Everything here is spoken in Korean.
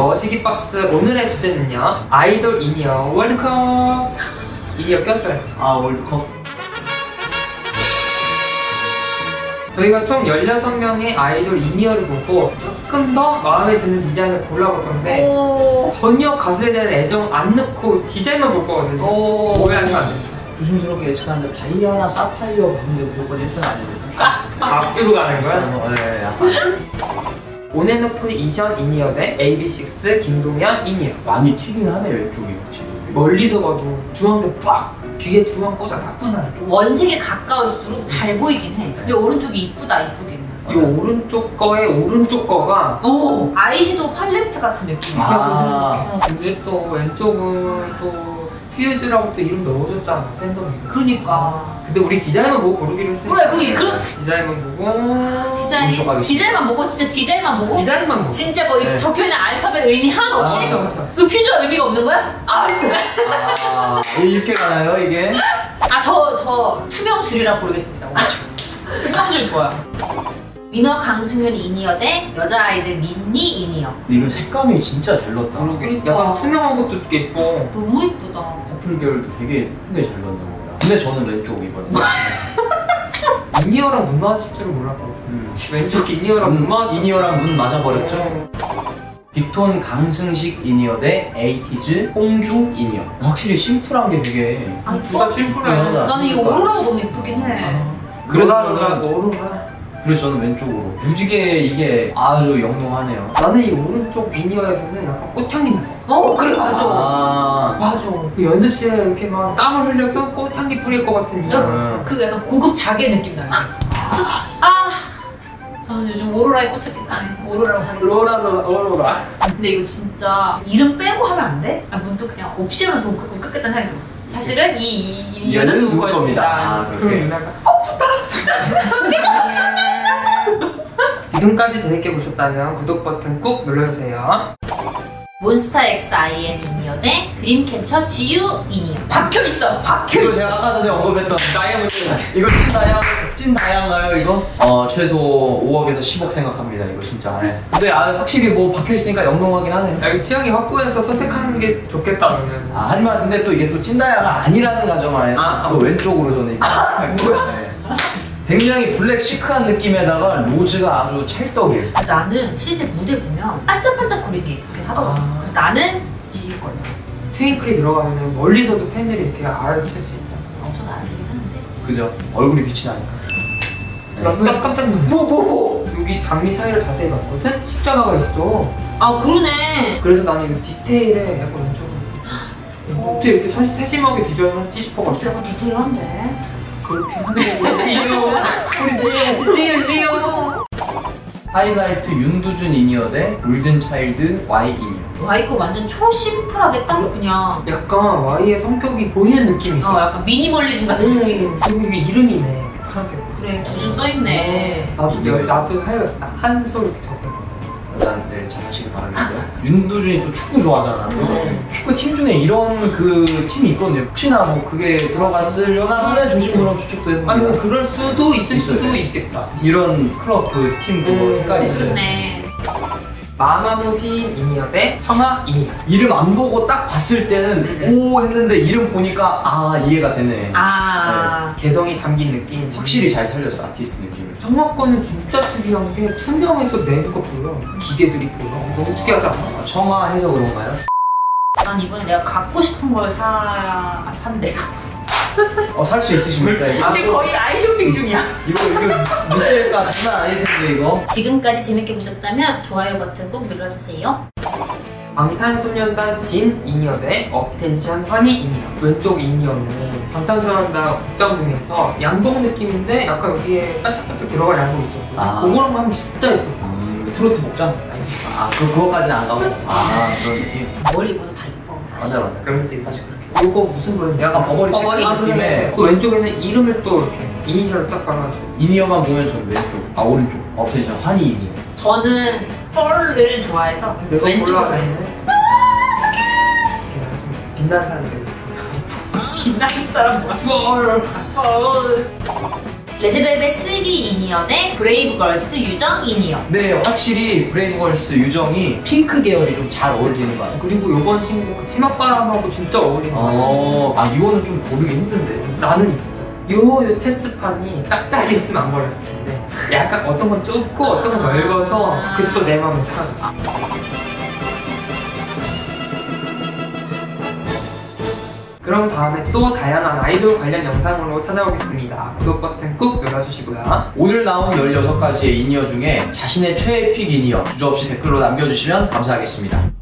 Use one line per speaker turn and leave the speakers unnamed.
머시기 박스 오늘의 주제는요 아이돌 이니어 월드컵 이니어 껴줘야지
아 월드컵
저희가 총 16명의 아이돌 in-ear를 보고 조금 더 마음에 드는 디자인을 골라볼 건데
오.
전혀 가수에 대한 애정 안 넣고 디자인만 볼 거거든요
오.
오해하시면 안 됩니다
조심스럽게 예측하는데 다이아나 사파이어 봤는데 무조건 1등 아닙니까?
박수로 가는 거야?
어, 네, 약간
온앤오프 이션 in-ear 대 AB6IX 김동현 in-ear
많이 튀긴 하네 왼쪽이 확실히
멀리서 봐도 주황색 빡 뒤에 주황 꽂아 나쁘나
원색에 가까울수록 잘 보이긴 해. 근데 오른쪽이 이쁘다, 이쁘긴.
이 오른쪽 거에 오른쪽 거가
오! 아이섀도우 팔레트 같은 느낌.
아.
근데 또 왼쪽은 또 퓨즈라고 또 이름 넣어줬잖아 팬덤이
그러니까.
근데 우리 디자인만 보고 고르기로 했으니까
그래, 그게 그런
디자인만 보고
디자인.
오른쪽 가겠습니다.
디자인만 보고, 진짜 디자인만 보고.
디자인만 보고
진짜 뭐 이렇게
네.
적혀있는 알파벳 의미 하나도 없이.
아.
그 퓨즈가 의미가 없는 거야? 아,
아 이렇게 가나요 이게?
아, 저, 저 투명 줄이라 고르겠습니다. 투명 줄 좋아요. 위너 강승윤 in-ear 대 여자아이들 민니 in-ear.
이거 색감이 진짜 잘 넣었다
그러게
그러니까.
약간 투명한 것도 꽤 예뻐
너무 이쁘다.
purple 계열도 되게 예쁘게 잘 거다 근데 저는 왼쪽이거든요
in-ear랑 눈 마주칠 줄은 몰랐거든
음.
왼쪽 in-ear랑 눈
눈,
마주칠
in-ear랑 눈 맞아버렸죠?
어.
빅톤 강승식 in-ear 대 에이티즈 홍중 in-ear 확실히 심플한 게 되게
아,
둘다
이뻐?
심플해
그러다.
나는 이거 오로라가 너무 이쁘긴 해.
그래도
로라로라
저는-
오로라
그래서 저는 왼쪽으로 무지개 이게 아주 영롱하네요
나는 이 오른쪽 in-ear에서는 약간 꽃향기 나
어, 그래, 맞아.
아
맞아.
그 연습실에 이렇게 막 땀을 흘려도 꽃향기 뿌릴 것 같은 in-ear
음.
그 약간 고급 자개 느낌 나요. 아, 저는 요즘 오로라에 때문에 오로라로 하겠습니다.
로라 로라 오로라
근데 이거 진짜 이름 빼고 하면 안 돼? 아, 문득 그냥 없이면 돈 끄고 끝겠다는 생각이 들었어. 사실은 이, 이, 이
겁니다
누구였습니다.
아
그럼 누나가 엄청 따랐어 내가 엄청 따랐어 지금까지 재밌게 보셨다면 구독 버튼 꾹 눌러주세요
몬스타엑스 IM 이니어 대 드림캐쳐 지유 이니어. 박혀 있어, 박혀
이거
있어.
제가 아까 전에 언급했던
다이아몬드
이거 찐 다양 찐 다양가요 이거? 어 최소 5억에서 10억 생각합니다 이거 진짜 예. 근데 아 확실히 뭐 박혀 있으니까 영롱하긴 하네요
야, 이거 취향이 확고해서 선택하는 게 좋겠다 너는
아, 하지만 근데 또 이게 또 찐다야가 아니라는 가정하에
아,
또
아.
왼쪽으로 저는 이거 할 거예요. 네. 굉장히 블랙 시크한 느낌에다가 로즈가 아주 찰떡이에요.
나는 실제 무대 보면 반짝반짝거리게 이렇게 하더라고.
아.
그래서 나는 지유 걸 넣었어.
트윙클이 들어가면 멀리서도 팬들이 이렇게 알아챌 수 있잖아
엄청 나아지긴 하는데.
그죠? 얼굴이 빛이 나니까. 네.
난 깜짝 놀랐어 뭐 뭐 뭐 여기 장미 사이를 자세히 봤거든? 십자가가 있어
아 그러네.
그래서 나는 이 디테일에 약간 왼쪽으로 어떻게 이렇게 사- 세심하게 디자인을 했지 싶어가지고
약간 디테일한데.
그렇게 하는 거 우리 지유 우리 지유
지유 지유.
하이라이트 윤두준 in-ear 대 골든 차일드 Y in-ear.
와 이거 완전 초심플하게 딱 그냥
약간 Y의 성격이 보이는 느낌이
어 약간 미니멀리즘 같은 느낌.
음, 그리고 이게 이름이네 파란색
그래 두줄 써있네.
나도 내 나도 해야겠다 한솔 이렇게 적
네, 잘 하시길 바라겠고요. 윤두준이 또 축구 좋아하잖아. 그래서
음.
축구 팀 중에 이런 그 팀이 있거든요. 혹시나 뭐 그게 들어갔으려나 하는 조심스러운 추측도 해봅니다.
아니 그럴 수도 있을
있어요.
수도 있겠다
이런 클럽 그 팀 그거
음,
색깔이 있어요.
그렇네.
마마무 휘인 in-ear 대 청하 in-ear
이름 안 보고 딱 봤을 때는
음.
오 했는데 이름 보니까 아 이해가 되네.
아.
개성이 담긴 느낌
확실히 잘 살렸어 아티스트 느낌을.
청하 거는 진짜 특이한 게 투명해서 내부가 보여 기계들이 보여 너무 특이하지 않아?
아, 청하 해서 그런가요?
난 이번에 내가 갖고 싶은 걸 사... 아, 산대.
어 살 수 있으십니까 이거?
아,
지금 거의 아이 쇼핑 중이야.
이거 이거 미셀까 장난 아닐 텐데 이거.
지금까지 재밌게 보셨다면 좋아요 버튼 꼭 눌러주세요.
방탄소년단 진 in-ear 대 업텐션 환희 in-ear 왼쪽 in-ear는 방탄소년단 옷장 중에서 양복 느낌인데 약간 여기에 반짝반짝 들어간 양복 있었고
아.
그거랑 하면 진짜
것음 트로트 복장?
같아
아 그, 그거까지는 안 가고 아 그런 느낌.
뭘 입어도 다 이뻐.
맞아 맞아.
그렇지
사실.
이거 무슨 브랜드?
약간 버버리 체크
버버리?
아,
느낌의
그래. 또 왼쪽에는 이름을 또 이렇게 이니셜을 딱 깔아주고
in-ear만 보면 전 왼쪽, 아 오른쪽. 업텐션 환희 in-ear.
저는 펄을 좋아해서
내가
왼쪽으로
골라야
했어.
되네. 그냥 좀 빛난 사람들
빛나는 사람 뭐야?
펄
펄. 레드벨벳 슬기 in-ear 대 브레이브걸스 유정 in-ear.
네, 확실히 브레이브걸스 유정이 핑크 계열이 좀 잘 어울리는 것 같아요.
그리고 요번 신곡 치맛바람하고 진짜 어울리는 거
어, 아 이거는 좀 고르기 힘든데.
나는 있어. 요, 요 체스판이 딱딱했으면 안 걸렸을 텐데 약간 어떤 건 좁고 어떤 건 넓어서 그게 또 내 마음을 사로잡았어. 그럼 다음에 또 다양한 아이돌 관련 영상으로 찾아오겠습니다. 구독 버튼 꾹 눌러주시고요.
오늘 나온 16가지의 in-ear 중에 자신의 최애 pick in-ear 주저없이 댓글로 남겨주시면 감사하겠습니다.